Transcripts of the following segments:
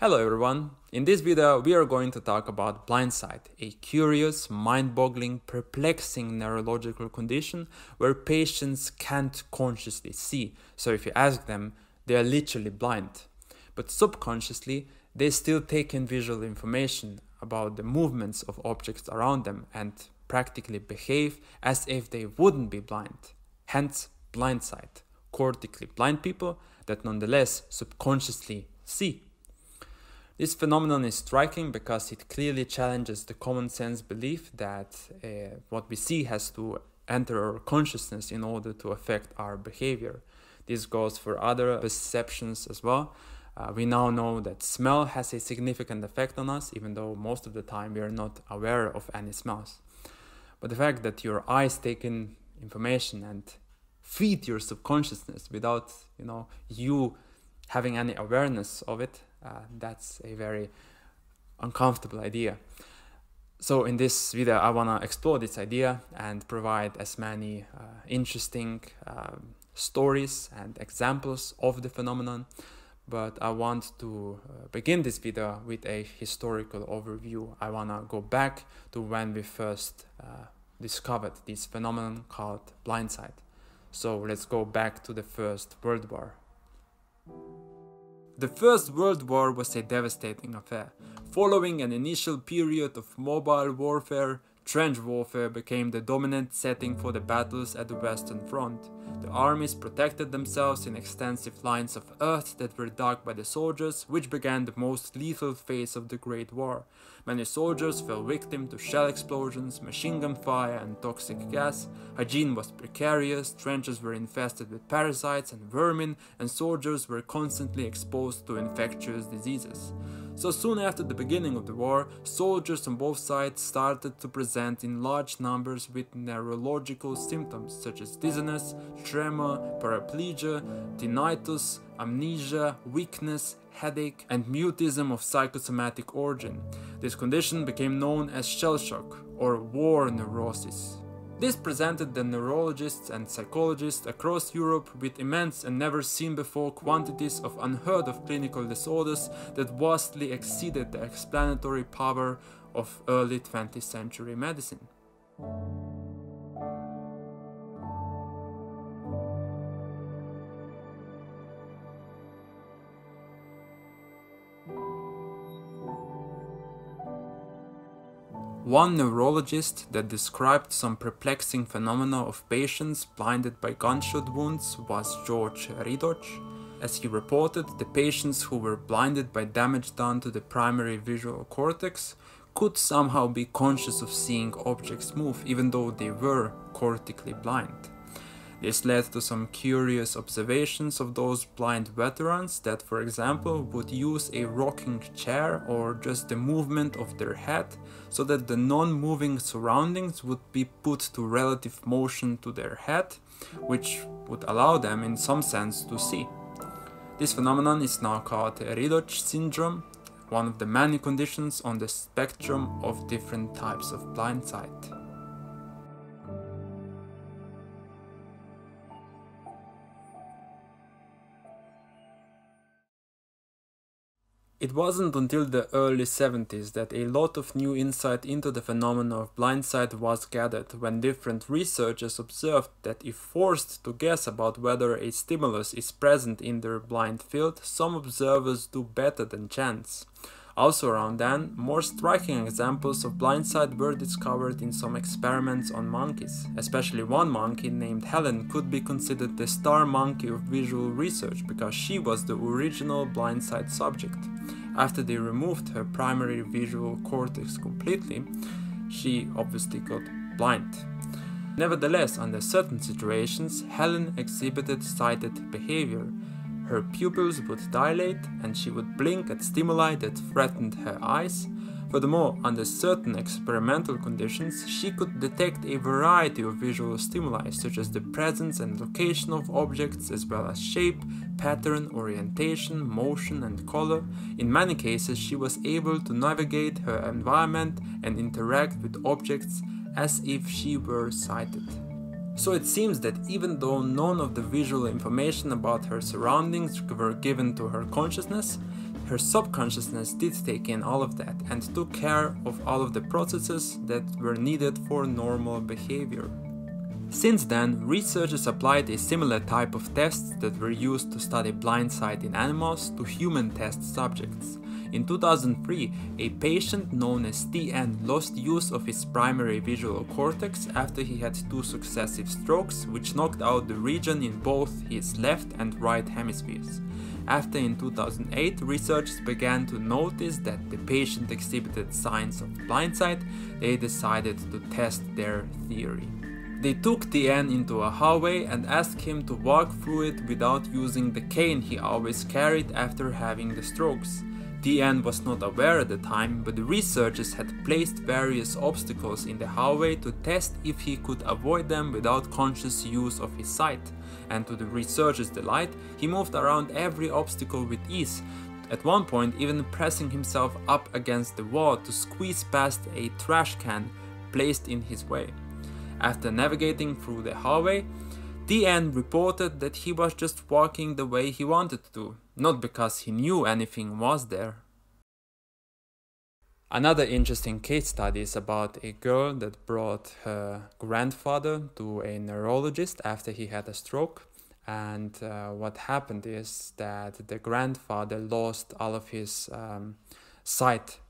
Hello everyone! In this video we are going to talk about blindsight, a curious, mind-boggling, perplexing neurological condition where patients can't consciously see. So if you ask them, they are literally blind. But subconsciously, they still take in visual information about the movements of objects around them and practically behave as if they wouldn't be blind. Hence, blindsight. Cortically blind people that nonetheless subconsciously see. This phenomenon is striking because it clearly challenges the common sense belief that uh, what we see has to enter our consciousness in order to affect our behavior. This goes for other perceptions as well. Uh, we now know that smell has a significant effect on us, even though most of the time we are not aware of any smells. But the fact that your eyes take in information and feed your subconsciousness without you know you having any awareness of it uh, that's a very uncomfortable idea. So in this video, I want to explore this idea and provide as many uh, interesting um, stories and examples of the phenomenon. But I want to uh, begin this video with a historical overview. I want to go back to when we first uh, discovered this phenomenon called blindsight. So let's go back to the First World War. The First World War was a devastating affair. Following an initial period of mobile warfare, trench warfare became the dominant setting for the battles at the Western Front. The armies protected themselves in extensive lines of earth that were dug by the soldiers, which began the most lethal phase of the Great War. Many soldiers fell victim to shell explosions, machine gun fire, and toxic gas. Hygiene was precarious, trenches were infested with parasites and vermin, and soldiers were constantly exposed to infectious diseases. So soon after the beginning of the war, soldiers on both sides started to present in large numbers with neurological symptoms such as dizziness, tremor, paraplegia, tinnitus, amnesia, weakness, headache, and mutism of psychosomatic origin. This condition became known as shell shock or war neurosis. This presented the neurologists and psychologists across Europe with immense and never seen before quantities of unheard of clinical disorders that vastly exceeded the explanatory power of early 20th century medicine. One neurologist that described some perplexing phenomena of patients blinded by gunshot wounds was George Riddoch. As he reported, the patients who were blinded by damage done to the primary visual cortex could somehow be conscious of seeing objects move even though they were cortically blind. This led to some curious observations of those blind veterans that, for example, would use a rocking chair or just the movement of their head so that the non-moving surroundings would be put to relative motion to their head, which would allow them in some sense to see. This phenomenon is now called Riddoch syndrome, one of the many conditions on the spectrum of different types of blind It wasn't until the early 70s that a lot of new insight into the phenomena of blindsight was gathered when different researchers observed that if forced to guess about whether a stimulus is present in their blind field, some observers do better than chance. Also around then, more striking examples of blindsight were discovered in some experiments on monkeys. Especially one monkey named Helen could be considered the star monkey of visual research because she was the original blindsight subject. After they removed her primary visual cortex completely, she obviously got blind. Nevertheless, under certain situations, Helen exhibited sighted behavior, her pupils would dilate and she would blink at stimuli that threatened her eyes. Furthermore, under certain experimental conditions, she could detect a variety of visual stimuli, such as the presence and location of objects, as well as shape, pattern, orientation, motion, and color. In many cases, she was able to navigate her environment and interact with objects as if she were sighted. So it seems that even though none of the visual information about her surroundings were given to her consciousness, her subconsciousness did take in all of that and took care of all of the processes that were needed for normal behavior. Since then, researchers applied a similar type of tests that were used to study blind sight in animals to human test subjects. In 2003, a patient known as TN lost use of his primary visual cortex after he had two successive strokes, which knocked out the region in both his left and right hemispheres. After in 2008, researchers began to notice that the patient exhibited signs of blind sight, they decided to test their theory. They took TN into a hallway and asked him to walk through it without using the cane he always carried after having the strokes. TN was not aware at the time, but the researchers had placed various obstacles in the hallway to test if he could avoid them without conscious use of his sight. And to the researchers' delight, he moved around every obstacle with ease, at one point even pressing himself up against the wall to squeeze past a trash can placed in his way. After navigating through the hallway, TN reported that he was just walking the way he wanted to, not because he knew anything was there. Another interesting case study is about a girl that brought her grandfather to a neurologist after he had a stroke. And uh, what happened is that the grandfather lost all of his um, sight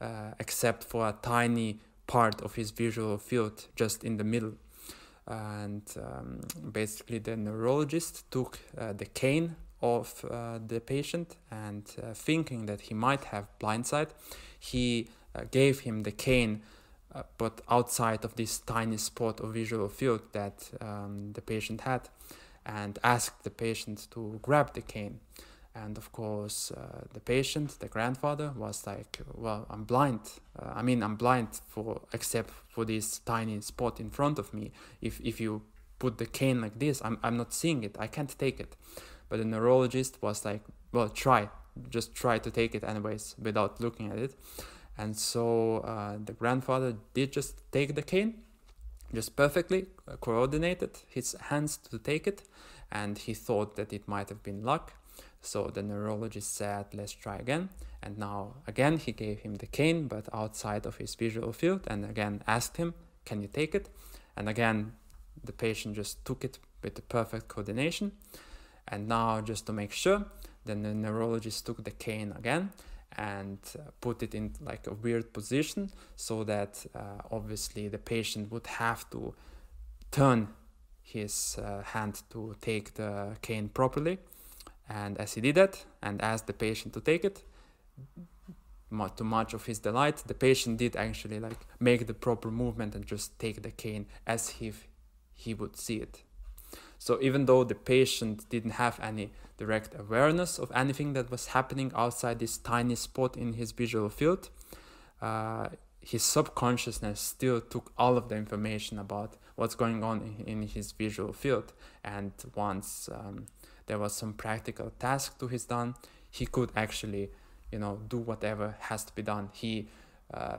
uh, except for a tiny part of his visual field just in the middle. And um, basically, the neurologist took uh, the cane of uh, the patient and uh, thinking that he might have blind sight, he uh, gave him the cane uh, but outside of this tiny spot of visual field that um, the patient had and asked the patient to grab the cane and of course uh, the patient the grandfather was like well i'm blind. Uh, i mean i'm blind for except for this tiny spot in front of me. If if you put the cane like this i'm, I'm not seeing it. I can't take it. But the neurologist was like well try. Just try to take it anyways without looking at it. And so uh, the grandfather did just take the cane just perfectly uh, coordinated his hands to take it. And he thought that it might have been luck so the neurologist said, let's try again. And now again, he gave him the cane, but outside of his visual field, and again asked him, can you take it? And again, the patient just took it with the perfect coordination. And now, just to make sure, then the neurologist took the cane again and uh, put it in like a weird position so that uh, obviously the patient would have to turn his uh, hand to take the cane properly and as he did that and asked the patient to take it, to much of his delight, the patient did actually like make the proper movement and just take the cane as if he would see it. So even though the patient didn't have any direct awareness of anything that was happening outside this tiny spot in his visual field, uh, his subconsciousness still took all of the information about what's going on in, his visual field. And once um, there was some practical task to his done, he could actually, you know, do whatever has to be done. He uh,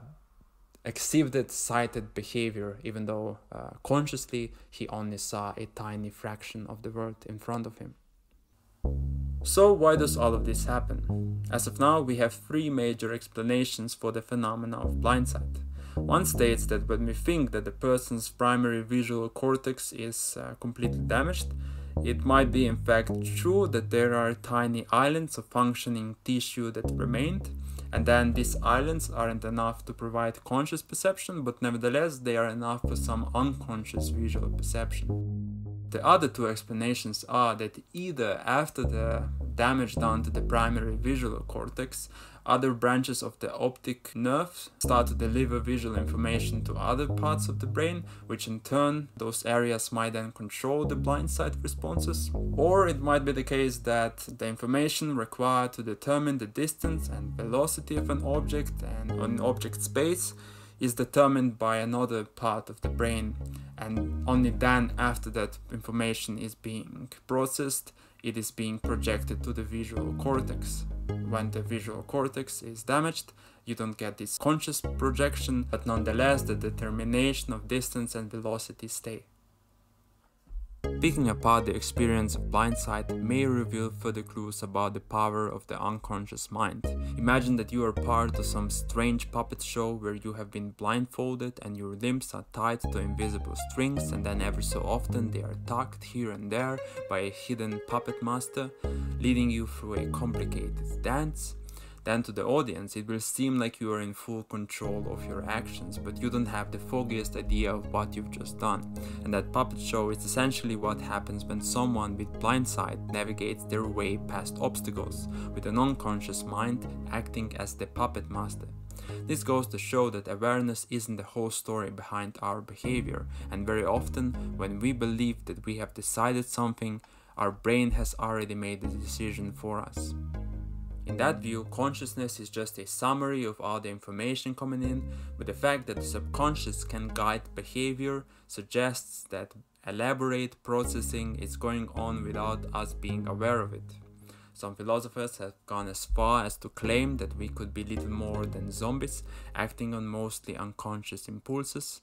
exhibited sighted behavior, even though uh, consciously he only saw a tiny fraction of the world in front of him. So why does all of this happen? As of now, we have three major explanations for the phenomena of blind sight. One states that when we think that the person's primary visual cortex is uh, completely damaged, it might be in fact true that there are tiny islands of functioning tissue that remained, and then these islands aren't enough to provide conscious perception, but nevertheless they are enough for some unconscious visual perception. The other two explanations are that either after the damage done to the primary visual cortex, other branches of the optic nerve start to deliver visual information to other parts of the brain, which in turn, those areas might then control the blind sight responses. Or it might be the case that the information required to determine the distance and velocity of an object and an object space is determined by another part of the brain and only then after that information is being processed it is being projected to the visual cortex. When the visual cortex is damaged, you don't get this conscious projection, but nonetheless the determination of distance and velocity stay. Picking apart the experience of blindsight may reveal further clues about the power of the unconscious mind. Imagine that you are part of some strange puppet show where you have been blindfolded and your limbs are tied to invisible strings and then every so often they are tugged here and there by a hidden puppet master, leading you through a complicated dance then to the audience, it will seem like you are in full control of your actions, but you don't have the foggiest idea of what you've just done. And that puppet show is essentially what happens when someone with blind sight navigates their way past obstacles, with an unconscious mind acting as the puppet master. This goes to show that awareness isn't the whole story behind our behavior, and very often, when we believe that we have decided something, our brain has already made the decision for us. In that view, consciousness is just a summary of all the information coming in, but the fact that the subconscious can guide behavior suggests that elaborate processing is going on without us being aware of it. Some philosophers have gone as far as to claim that we could be little more than zombies, acting on mostly unconscious impulses.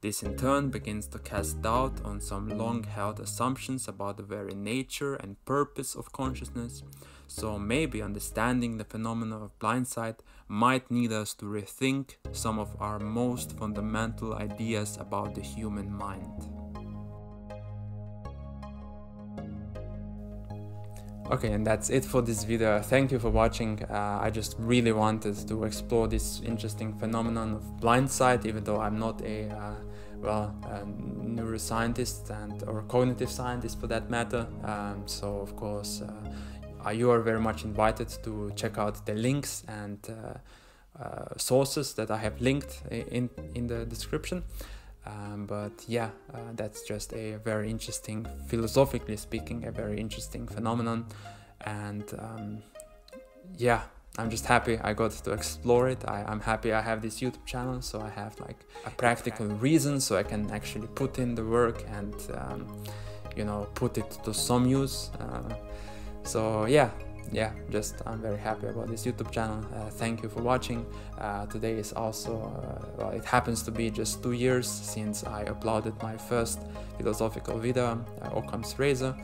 This in turn begins to cast doubt on some long held assumptions about the very nature and purpose of consciousness. So maybe understanding the phenomena of blindsight might need us to rethink some of our most fundamental ideas about the human mind. Okay, and that's it for this video. Thank you for watching. Uh, I just really wanted to explore this interesting phenomenon of blindsight, even though I'm not a uh, well a neuroscientist and or cognitive scientist for that matter. Um, so of course. Uh, you are very much invited to check out the links and uh, uh, sources that I have linked in, in the description. Um, but yeah, uh, that's just a very interesting, philosophically speaking, a very interesting phenomenon. And um, yeah, I'm just happy I got to explore it. I, am happy I have this YouTube channel, so I have like a practical reason, so I can actually put in the work and um, you know put it to some use. Uh, so yeah yeah just i'm very happy about this youtube channel. Uh, thank you for watching. Uh, today is also uh, well it happens to be just two years since i uploaded my first philosophical video uh, occam's razor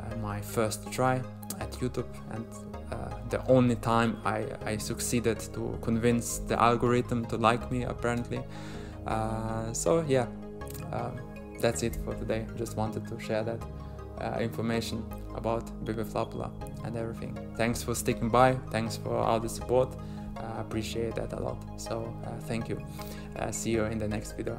uh, my first try at youtube. And uh, the only time I, I succeeded to convince the algorithm to like me apparently. So yeah um, that's it for today. Just wanted to share that uh, information about Bebeflapula and everything. Thanks for sticking by. Thanks for all the support. I appreciate that a lot. So uh, thank you. Uh, see you in the next video.